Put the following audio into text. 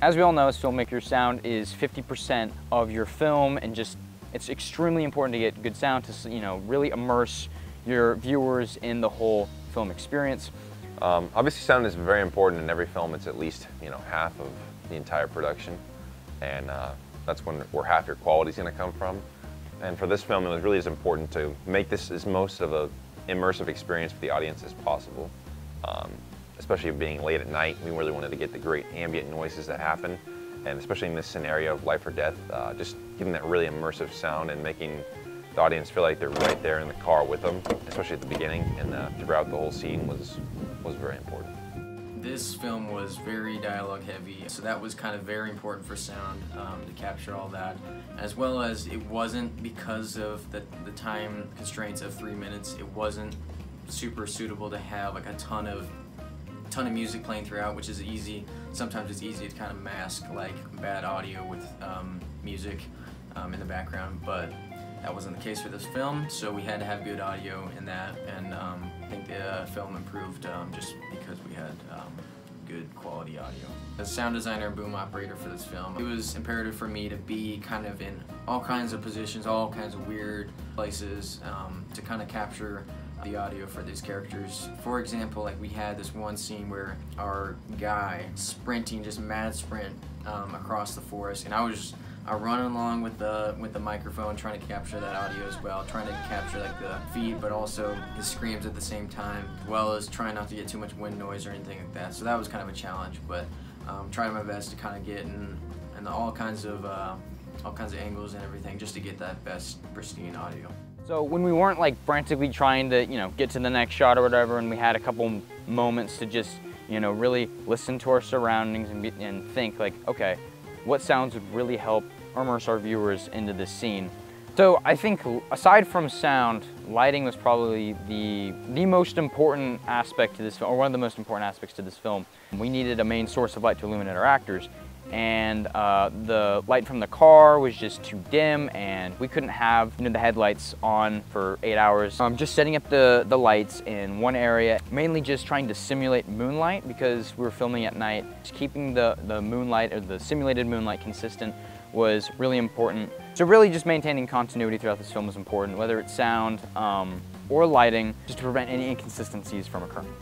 as we all know, as filmmakers, sound is 50% of your film and just, it's extremely important to get good sound to, you know, really immerse your viewers in the whole film experience. Um, obviously sound is very important in every film. It's at least, you know, half of the entire production. And uh, that's when, where half your quality is going to come from. And for this film, it was really as important to make this as most of a immersive experience for the audience as possible. Um, especially being late at night, we really wanted to get the great ambient noises that happen. And especially in this scenario of life or death, uh, just giving that really immersive sound and making the audience feel like they're right there in the car with them, especially at the beginning and uh, throughout the whole scene was, was very important. This film was very dialogue heavy, so that was kind of very important for sound um, to capture all that, as well as it wasn't because of the, the time constraints of three minutes, it wasn't super suitable to have like a ton of ton of music playing throughout, which is easy. Sometimes it's easy to kind of mask like bad audio with um, music um, in the background, but that wasn't the case for this film, so we had to have good audio in that, and um, I think the uh, film improved um, just because we had um, good quality audio. As sound designer and boom operator for this film, it was imperative for me to be kind of in all kinds of positions, all kinds of weird places um, to kind of capture the audio for these characters. For example, like we had this one scene where our guy sprinting, just mad sprint um, across the forest, and I was just, I run along with the with the microphone, trying to capture that audio as well, trying to capture like the feed, but also his screams at the same time, as well as trying not to get too much wind noise or anything like that. So that was kind of a challenge, but um, trying my best to kind of get in, in all kinds of uh, all kinds of angles and everything, just to get that best pristine audio. So when we weren't like frantically trying to, you know, get to the next shot or whatever, and we had a couple moments to just, you know, really listen to our surroundings and, be, and think like, okay, what sounds would really help immerse our viewers into this scene. So I think aside from sound, lighting was probably the, the most important aspect to this film, or one of the most important aspects to this film. We needed a main source of light to illuminate our actors, and uh, the light from the car was just too dim and we couldn't have you know, the headlights on for eight hours. Um, just setting up the, the lights in one area, mainly just trying to simulate moonlight because we were filming at night. Just keeping the, the moonlight or the simulated moonlight consistent was really important. So really just maintaining continuity throughout this film was important, whether it's sound um, or lighting, just to prevent any inconsistencies from occurring.